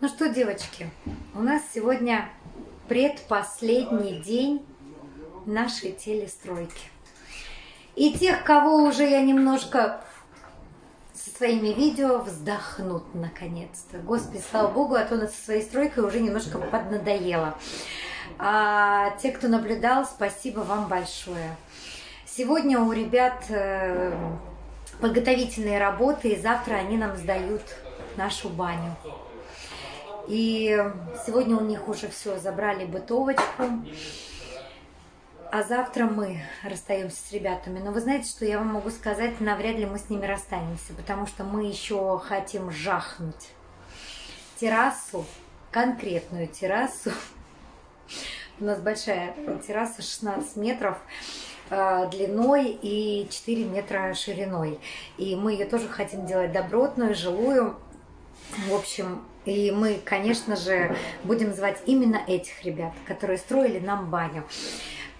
Ну что, девочки, у нас сегодня предпоследний день нашей телестройки. И тех, кого уже я немножко со своими видео вздохнут наконец-то. Господи, слава богу, а то со своей стройкой уже немножко поднадоело. А те, кто наблюдал, спасибо вам большое. Сегодня у ребят э, подготовительные работы, и завтра они нам сдают нашу баню. И сегодня у них уже все, забрали бытовочку. А завтра мы расстаемся с ребятами. Но вы знаете, что я вам могу сказать, навряд ли мы с ними расстанемся, потому что мы еще хотим жахнуть террасу, конкретную террасу. У нас большая терраса, 16 метров э, длиной и 4 метра шириной. И мы ее тоже хотим делать добротную, жилую. В общем, и мы, конечно же, будем звать именно этих ребят, которые строили нам баню.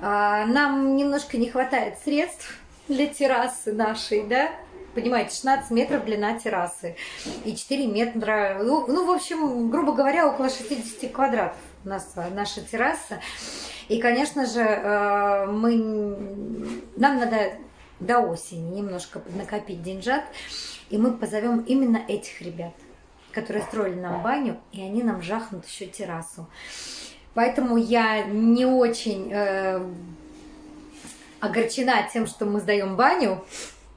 А, нам немножко не хватает средств для террасы нашей, да? Понимаете, 16 метров длина террасы и 4 метра, ну, ну, в общем, грубо говоря, около 60 квадратов у нас наша терраса. И, конечно же, э, мы, нам надо до осени немножко накопить деньжат, и мы позовем именно этих ребят которые строили нам баню, и они нам жахнут еще террасу. Поэтому я не очень э, огорчена тем, что мы сдаем баню,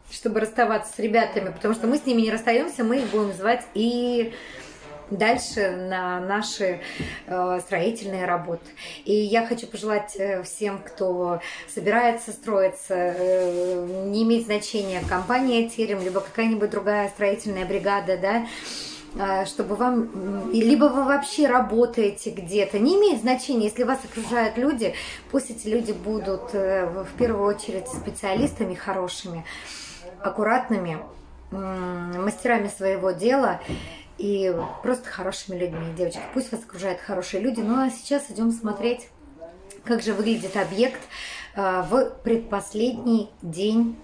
чтобы расставаться с ребятами, потому что мы с ними не расстаемся, мы их будем звать и дальше на наши э, строительные работы. И я хочу пожелать э, всем, кто собирается строиться, э, не имеет значения компания Терем, либо какая-нибудь другая строительная бригада, да, чтобы вам, либо вы вообще работаете где-то, не имеет значения, если вас окружают люди, пусть эти люди будут э, в первую очередь специалистами хорошими, аккуратными, мастерами своего дела и просто хорошими людьми, девочки. Пусть вас окружают хорошие люди. Ну а сейчас идем смотреть, как же выглядит объект э, в предпоследний день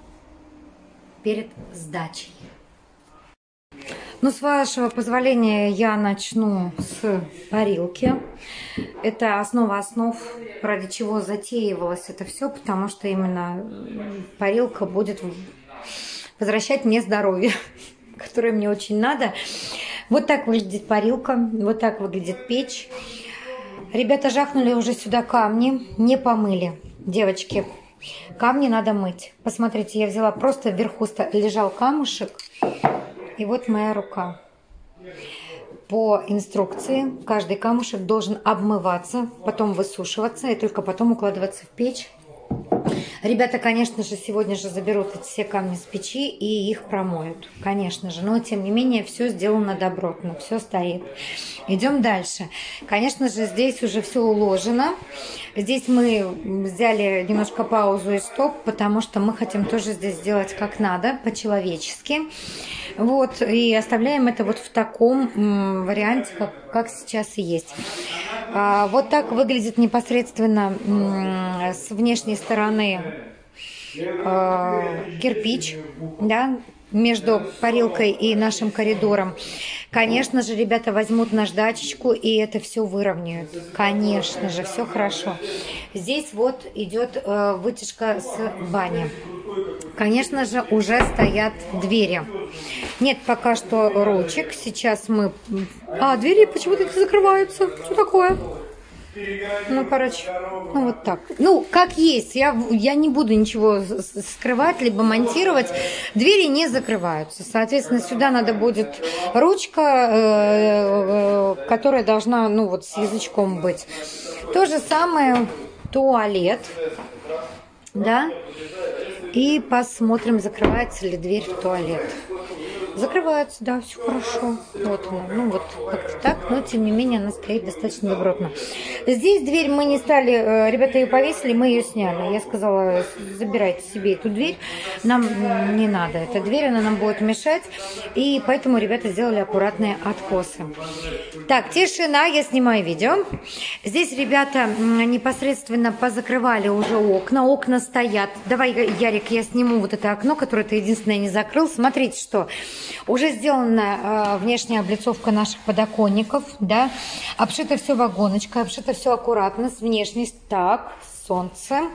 перед сдачей. Ну, с вашего позволения, я начну с парилки. Это основа основ, ради чего затеивалось это все, потому что именно парилка будет возвращать мне здоровье, которое мне очень надо. Вот так выглядит парилка, вот так выглядит печь. Ребята жахнули уже сюда камни, не помыли. Девочки, камни надо мыть. Посмотрите, я взяла просто вверху лежал камушек. И вот моя рука. По инструкции каждый камушек должен обмываться, потом высушиваться и только потом укладываться в печь. Ребята, конечно же, сегодня же заберут эти все камни с печи и их промоют, конечно же. Но, тем не менее, все сделано добротно, все стоит. Идем дальше. Конечно же, здесь уже все уложено. Здесь мы взяли немножко паузу и стоп, потому что мы хотим тоже здесь сделать как надо, по-человечески. Вот, и оставляем это вот в таком варианте, как, как сейчас и есть. А, вот так выглядит непосредственно с внешней стороны а, кирпич, да, между парилкой и нашим коридором. Конечно же, ребята возьмут наждачечку и это все выровняют. Конечно же, все хорошо. Здесь вот идет э, вытяжка с бани. Конечно же, уже стоят двери. Нет пока что ручек. Сейчас мы... А, двери почему-то закрываются. Что такое? Ну, короче, ну вот так. Ну, как есть. Я, я не буду ничего скрывать, либо монтировать. Двери не закрываются. Соответственно, сюда надо будет ручка, э, э, которая должна, ну, вот с язычком быть. То же самое туалет. Да? И посмотрим, закрывается ли дверь в туалет. Закрывается, да, все хорошо. Вот она. Ну вот как-то так, но тем не менее она стоит достаточно добротно. Здесь дверь мы не стали, э, ребята ее повесили, мы ее сняли. Я сказала, забирайте себе эту дверь, нам не надо. Эта дверь, она нам будет мешать. И поэтому ребята сделали аккуратные откосы. Так, тишина, я снимаю видео. Здесь ребята непосредственно позакрывали уже окна. Окна стоят. Давай, Ярик, я сниму вот это окно, которое ты единственное не закрыл. Смотрите, что уже сделана э, внешняя облицовка наших подоконников. да. Обшито все вагоночкой, обшито все аккуратно, с внешней. Так, солнце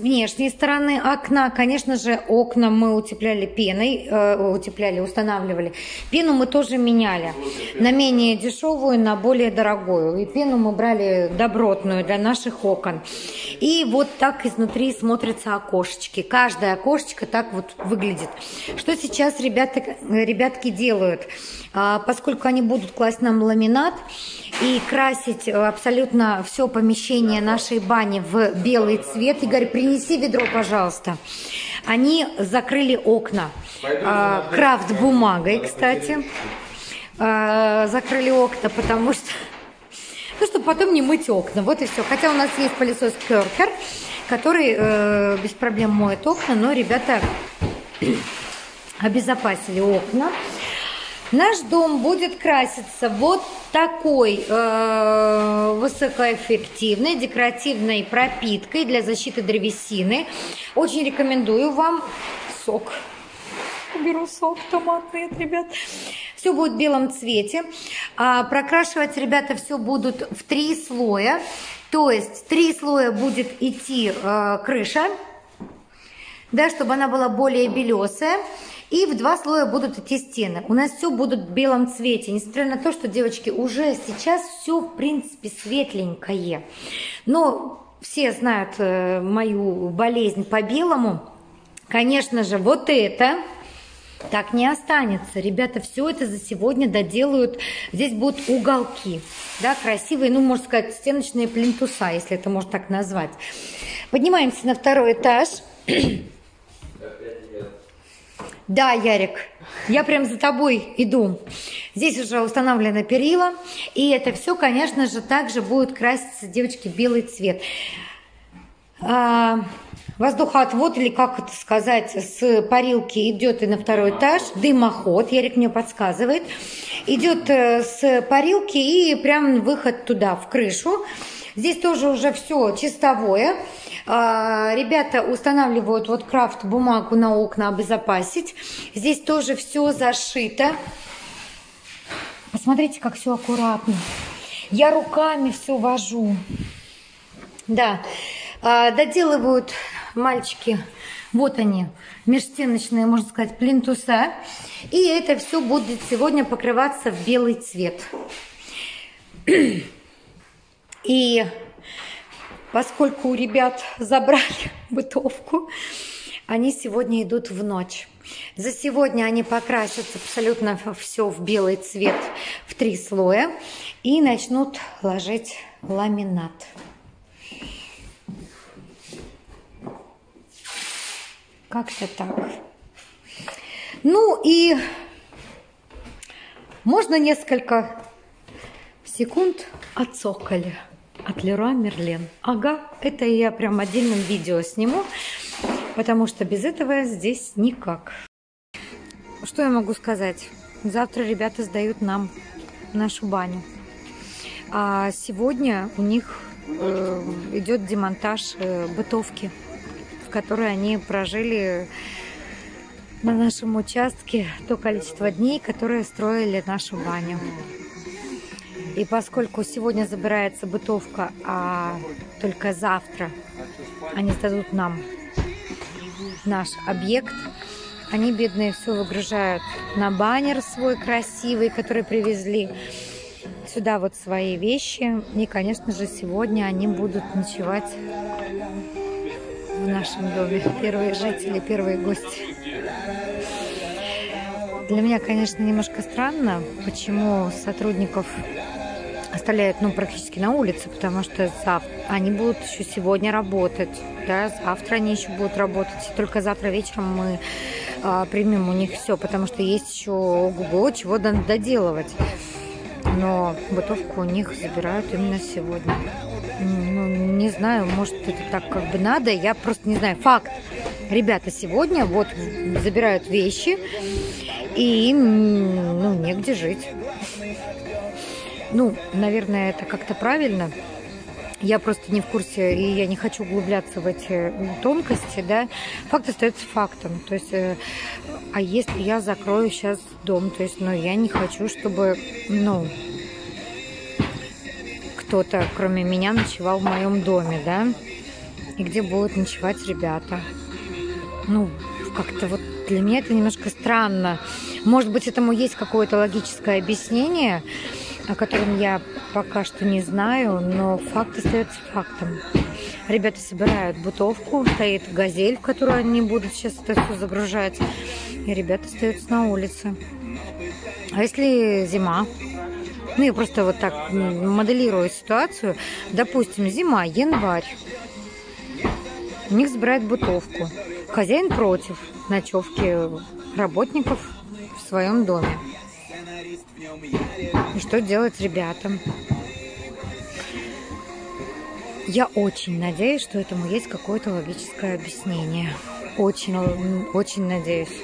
внешней стороны окна, конечно же, окна мы утепляли пеной, э, утепляли, устанавливали. Пену мы тоже меняли на менее дешевую, на более дорогую. И пену мы брали добротную для наших окон. И вот так изнутри смотрятся окошечки. Каждое окошечко так вот выглядит. Что сейчас ребята, ребятки делают? А, поскольку они будут класть нам ламинат и красить абсолютно все помещение нашей бани в белый цвет. Игорь, принеси ведро, пожалуйста. Они закрыли окна а, крафт бумагой, кстати. А, закрыли окна, потому что ну, чтобы потом не мыть окна. Вот и все. Хотя у нас есть пылесос Керкер, который э, без проблем моет окна, но ребята обезопасили окна. Наш дом будет краситься вот такой э, высокоэффективной декоративной пропиткой для защиты древесины. Очень рекомендую вам сок. Беру сок томатный, ребят. Все будет в белом цвете. А, прокрашивать, ребята, все будут в три слоя. То есть три слоя будет идти э, крыша, да, чтобы она была более белесая. И в два слоя будут идти стены. У нас все будут в белом цвете. Несмотря на то, что, девочки, уже сейчас все, в принципе, светленькое. Но все знают э, мою болезнь по белому. Конечно же, вот это так не останется. Ребята все это за сегодня доделают. Здесь будут уголки, да, красивые, ну, можно сказать, стеночные плинтуса, если это можно так назвать. Поднимаемся на второй этаж. Да, Ярик, я прям за тобой иду. Здесь уже установлена перила, и это все, конечно же, также будет краситься, девочки, белый цвет. Воздухоотвод, или как это сказать, с парилки идет и на второй этаж, дымоход, Ярик мне подсказывает, идет э, с парилки и прям выход туда, в крышу. Здесь тоже уже все чистовое. А, ребята устанавливают вот крафт бумагу на окна обезопасить. Здесь тоже все зашито. Посмотрите, как все аккуратно. Я руками все вожу. Да, а, доделывают мальчики. Вот они, межстеночные, можно сказать, плинтуса. И это все будет сегодня покрываться в белый цвет. И поскольку у ребят забрали бытовку, они сегодня идут в ночь. За сегодня они покрасят абсолютно все в белый цвет в три слоя и начнут ложить ламинат. Как-то так. Ну и можно несколько секунд отцокали от Леруа Мерлен. Ага, это я прям отдельным видео сниму, потому что без этого здесь никак. Что я могу сказать? Завтра ребята сдают нам нашу баню. А сегодня у них э, идет демонтаж э, бытовки, в которой они прожили на нашем участке то количество дней, которые строили нашу баню. И поскольку сегодня забирается бытовка, а только завтра они сдадут нам наш объект, они, бедные, все выгружают на баннер свой красивый, который привезли сюда вот свои вещи. И, конечно же, сегодня они будут ночевать в нашем доме. Первые жители, первые гости. Для меня, конечно, немножко странно, почему сотрудников оставляют ну, практически на улице, потому что завтра они будут еще сегодня работать, да, завтра они еще будут работать, и только завтра вечером мы а, примем у них все, потому что есть еще ого чего доделывать. Но бытовку у них забирают именно сегодня. Ну, знаю, может, это так как бы надо, я просто не знаю. Факт. Ребята сегодня вот забирают вещи, и ну, негде жить. Ну, наверное, это как-то правильно. Я просто не в курсе, и я не хочу углубляться в эти тонкости, да. Факт остается фактом. То есть, э, а если я закрою сейчас дом, то есть, ну, я не хочу, чтобы, ну, кто-то, кроме меня, ночевал в моем доме, да? И где будут ночевать ребята. Ну, как-то вот для меня это немножко странно. Может быть, этому есть какое-то логическое объяснение, о котором я пока что не знаю, но факт остается фактом. Ребята собирают бутовку, стоит газель, в которую они будут сейчас это все загружать, и ребята остаются на улице. А если зима? Ну, я просто вот так моделирую ситуацию. Допустим, зима, январь. У них забирают бутовку. Хозяин против ночевки работников в своем доме. И что делать ребятам? Я очень надеюсь, что этому есть какое-то логическое объяснение. Очень, очень надеюсь.